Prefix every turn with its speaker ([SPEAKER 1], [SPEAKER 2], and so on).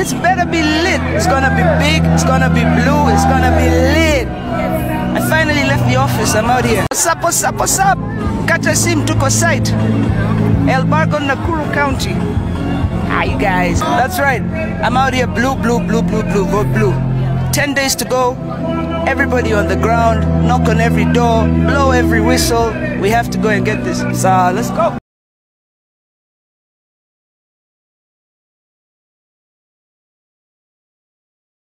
[SPEAKER 1] It's better be lit. It's gonna be big, it's gonna be blue, it's gonna be lit. I finally left the office, I'm out here. What's up, what's up, what's up? Kata simu tupo site. Elburgon, Nakuru County. Ah, you guys. That's right. I'm out here blue, blue, blue, blue, blue, vote blue. 10 days to go. Everybody on the ground, knock on every door, blow every whistle. We have to go and get this. So let's go.